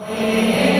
Nosso